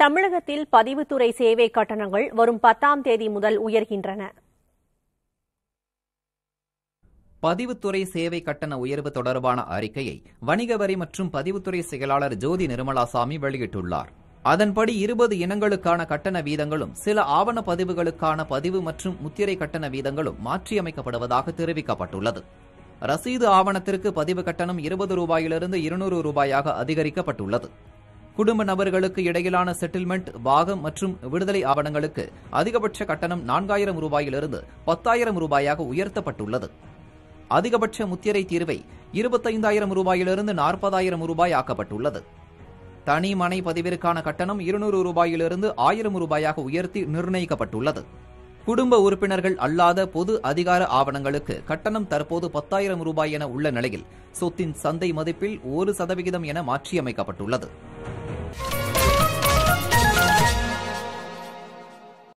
தமிழகத்தில் பதிவுத்துறை சேவை கட்டணங்கள் வரும் பத்தாம் தேதி முதல் உயர்கின்றன. பதிவுத்துறை சேவை கட்டண உயர்வு தொடர்பான அறிக்கையை வணிக வரி மற்றும் பதிவுத்துறை செயலாளர் ஜோதி நிர்மலாசாமி வெளியிட்டுள்ளார். அதன்படி இருபது இனங்களுக்கான கட்டண வீதங்களும் சில ஆவண பதிவுகளுக்கான பதிவு மற்றும் முத்திரை கட்டண வீதங்களும் மாற்றியமைக்கப்படுவதாக தெரிவிக்கப்பட்டுள்ளது. ரசீது ஆவணத்திற்கு பதிவு கட்டணம் இருபது ரூபாயிலிருந்து இருநூறு ரூபாயாக அதிகரிக்கப்பட்டுள்ளது. குடும்ப நபர்களுக்கு இடையிலான செட்டில்மெண்ட் பாகம் மற்றும் விடுதலை ஆவணங்களுக்கு அதிகபட்ச கட்டணம் நான்காயிரம் ரூபாயிலிருந்து பத்தாயிரம் ரூபாயாக உயர்த்தப்பட்டுள்ளது. அதிகபட்ச முத்திரை தீர்வை இருபத்தைந்தாயிரம் ரூபாயிலிருந்து நாற்பதாயிரம் ரூபாய் ஆக்கப்பட்டுள்ளது. தனி மனை பதிவிற்கான கட்டணம் இருநூறு ரூபாயிலிருந்து ஆயிரம் ரூபாயாக உயர்த்தி நிர்ணயிக்கப்பட்டுள்ளது. குடும்ப உறுப்பினர்கள் அல்லாத பொது அதிகார ஆவணங்களுக்கு கட்டணம் தற்போது பத்தாயிரம் ரூபாய் என உள்ள நிலையில் சொத்தின் சந்தை மதிப்பில் ஒரு சதவிகிதம் என மாற்றியமைக்கப்பட்டுள்ளது. Thank you.